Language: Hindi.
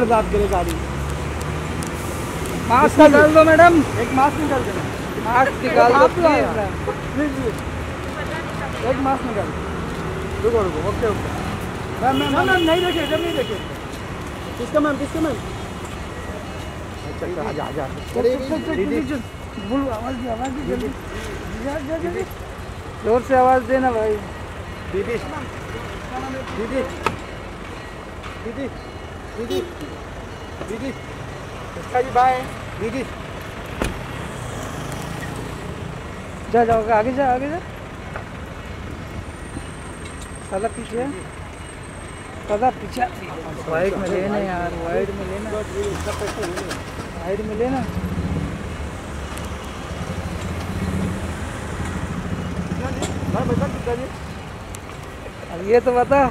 मिनट बात करे गाड़ी। मास्क निकाल दो मैडम। एक मास्क निकाल देना। मास्क निकाल दो। प्लीज़ एक मास्क निकाल। रुको रुको। Okay okay. मैम मैम नहीं देखे इधर नहीं देखे। किसका मैम किसका मैम? अच्छा आजा आजा। बोलो आवाज़ दी आवाज़ दी जल्दी। जा जा जल्दी ज़ोर से आवाज़ देना भाई। दीदी दीदी दीदी। दीदी दीदी इसका जी बाय दीदी जा जाओ आगे जा आगे जा। साला पीछे साला पीछे। वाइड में लेना यार वाइड में लेना वाइड में लेना अब ये तो बता।